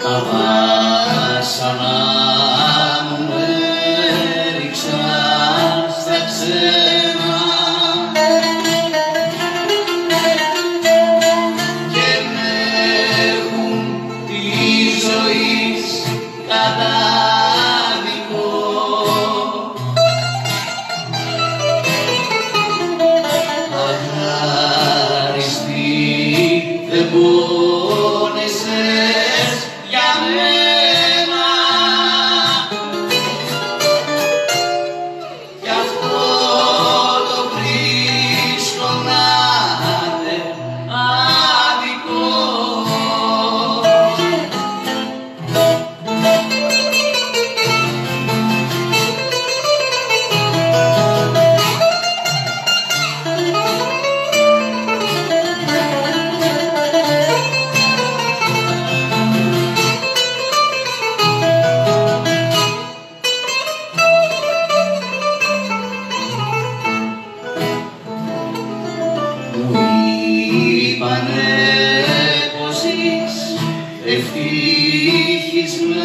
tava sanam ευτυχισμένοι.